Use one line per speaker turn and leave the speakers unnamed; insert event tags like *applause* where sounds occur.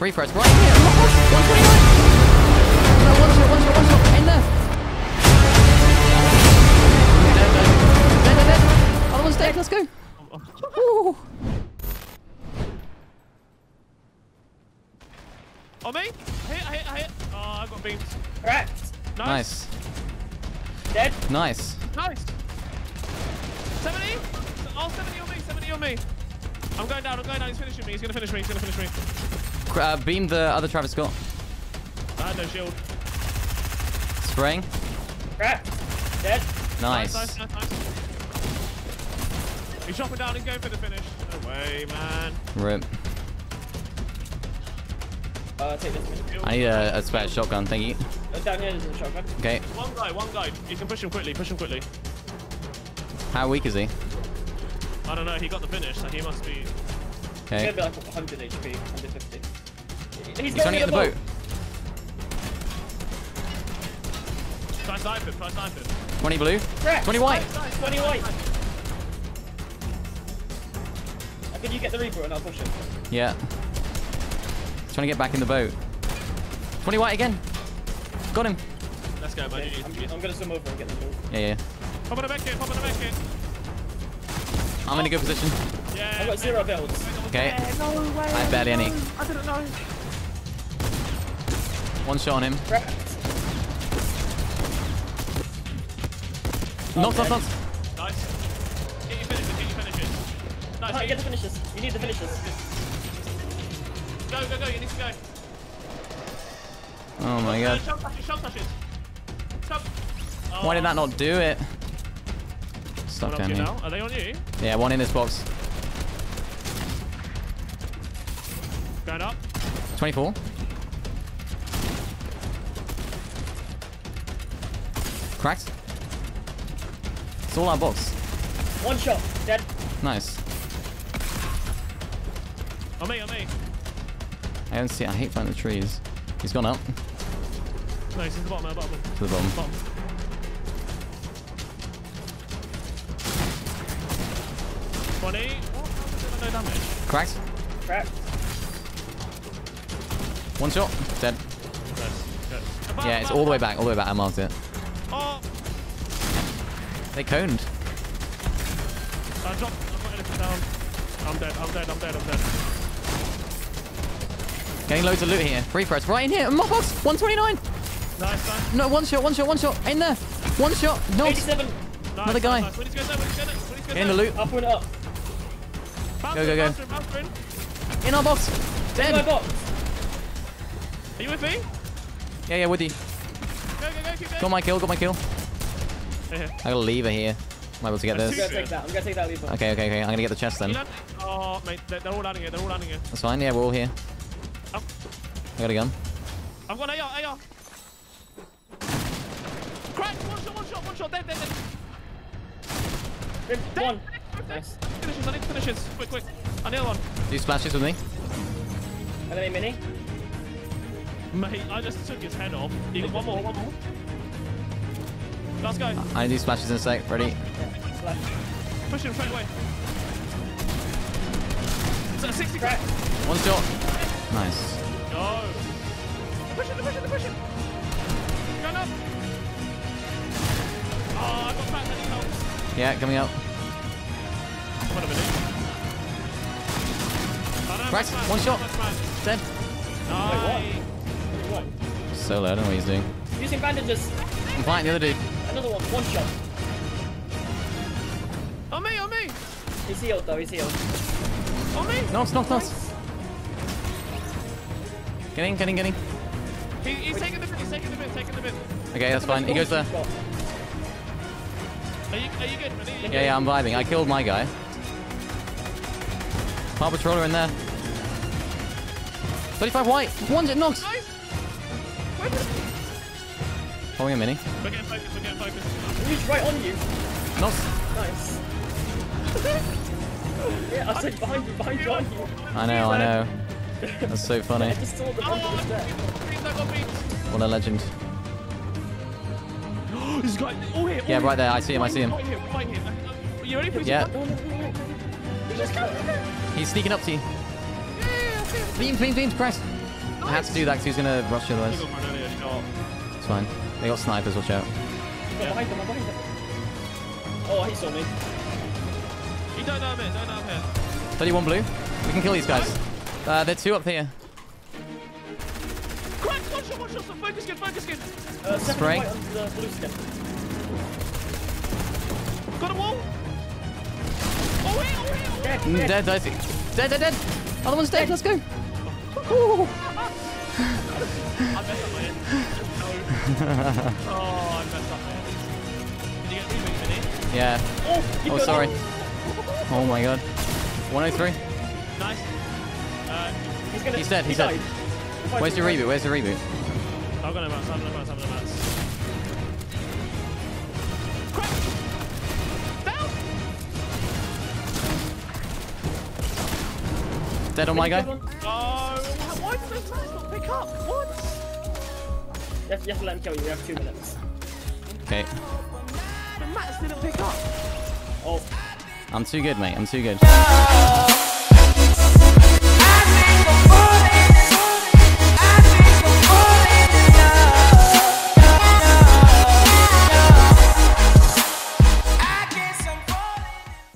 Free press right here. One twenty nine. No, one shot, one shot, one shot. In there. Dead, dead, dead, dead, dead. Other one's dead. Let's go. Ooh.
On me? I hit, I hit, I hit. Oh, I got beams.
Cracked.
Nice.
Nice.
Dead.
Nice.
Nice. 70? Oh, 70 on me, 70 on me. I'm going down, I'm going down. He's finishing me, he's gonna finish me, he's gonna finish me.
Cr- Uh, beam the other Travis Scott.
I had no shield.
Spraying.
Cracked. Dead.
Nice.
Nice, nice, nice, nice. He's dropping down, he's going for the finish. No way, man.
Rip.
Uh, take this.
I need a, a spare shotgun. Thank you.
Uh, down here, there's a shotgun.
Okay.
One guy, one guy. You can push him quickly, push him quickly.
How weak is he?
I don't know, he got the finish, so he must be...
He's
Okay.
gonna be like 100 HP, 150. He's,
He's trying to get the boat.
Try and snipe him, try and snipe him.
20 blue.
Cracked.
20 white.
Nice, nice,
20 white.
nice.
Can you get the Reaper and I'll push him?
Yeah. Trying to get back in the boat. 20 white again. Got him.
Let's go, buddy.
Okay, I'm, I'm gonna swim over and get the boat.
Yeah, yeah.
Pop on the back kit, pop on the back kit.
I'm in a good position.
Yeah.
I've got zero builds.
Okay.
No way.
I have barely any.
I didn't know.
One shot on him.
Cracked.
Knocked, knocked, knocked.
Nice. Get your finishes, get your finishes. Nice.
Can't
Get
get the finishes. You need the finishes.
Go, go, go. You need to go.
Oh my god.
Shove slashes, shove slashes. Shove. Oh.
Why did that not do it? Stuck down here.
now. Are they on you?
Yeah, one in this box.
Going up.
24. Cracked. It's all our box.
One shot. Dead.
Nice.
On me, on me.
I don't see. I hate finding the trees. He's gone up
No, he's in the bottom, at the bottom.
to the bottom.
Bottom. Twenty. What? How did no damage?
Cracked.
Cracked.
One shot. Dead.
Yes. Yes.
Yeah, it's all the way back. All the way back. I marked it.
Oh,
They coned.
I dropped. I've got anything down. I'm dead. I'm dead. I'm dead. I'm dead.
Getting loads of loot here. Free press. Right in here. In my box. 129.
Nice, nice.
No, one shot. One shot. One shot. In there. One shot. No.
87.
nice
Another guy.
Nice. When he's going there, when he's going there, when he's going
Get in the
there.
loot.
Up and up.
Bounce
Go, go, go.
bounce in, bounce in.
In our box.
In my
Dead.
box.
Are you with me?
Yeah, yeah, with you.
Go, go, go. Keep going.
Got my kill. Got *laughs* my kill.
Here.
I got a lever here. Am I able to get
That's
I'm
this?
gonna take that. I'm gonna take that lever.
Okay, okay, okay. I'm gonna get the chest then.
Oh, mate, they're, they're all landing here. They're all landing here.
That's fine. Yeah, we're all here.
Oh.
I got a gun.
I've got an AR, AR. Crack! One shot, one shot, one shot. Dead, dead, dead.
Dead.
Dead,
One.
dead, dead, dead.
Nice.
Finishes, I need finishes. Quick, quick. I Another one.
Do splashes with me.
Enemy mini.
Mate, I just took his head off. Got one more, one more. Last guy.
I do splashes in a sec. Ready?
Push him straight away. So, 60
Crack.
One shot. Nice.
Go. Push him, push him, push him. Going up. Oh, I got cracked. I need help.
Yeah, coming up.
Wait a minute.
Cracked. One shot. Dead.
Nice.
What?
So low. I don't know what he's doing.
Using bandages.
I'm fighting the other dude.
Another one. One shot.
On me, on me,
He's healed though. He's healed.
on me.
Knocks, knocks, knocks. Getting, getting, getting.
He, he's taking the bit, he's taking the bit, taking the bit.
Okay, that's fine. He goes there.
Are you, are you good, man? Are you
Yeah, yeah, I'm vibing. I killed my guy. Power patroller in there. 35 white. One's it knocks.
Nice.
Following a mini.
We're getting focused, we're getting focused.
He's right on you.
Knocks.
Nice. *laughs* yeah, I said behind you, behind you, on you.
I know, I know. That's so funny. *laughs*
I just saw the
Oh,
bandages there.
beat, got.
What a legend. *gasps*
This guy, all here, all
Yeah,
oh,
right there. I see him, I see him.
Right here, right here. You ready for this?
Yeah. He's sneaking up to you.
Yeah, yeah, yeah, I
I had to do that because he's gonna rush you
He
otherwise.
got an earlier shot.
It's fine. They got snipers. Watch out.
I'm behind them, I'm behind them. Oh, he saw me.
He don't know I'm here. Don't know I'm here.
31 blue. We can kill these guys. Uh, they're two up here.
Crack! One shot. One shot. Focus skin. Focus skin.
Uh,
Spray.
under the blue skin.
Got a wall. Oh, here. Oh, here.
Dead,
Mm,
dead.
dead, dead, dead, dead, dead. Other one's dead. Let's go. Ooh.
I messed up my. No. Oh, I messed up my. Did you get reboot?
Yeah.
Oh,
Oh, sorry.
it.
Oh my god. 103.
Nice. Uh,
He's, gonna,
He's dead,
he
he's dead.
died.
Where's the reboot? Where's the reboot?
I'm gonna bounce. I'm gonna bounce. I'm gonna bounce.
Dead on my guy.
Oh, those pick up? What?
You have, you have to let him kill you. We have two minutes.
Okay.
The mats didn't pick up.
Oh.
I'm too good, mate. I'm too good.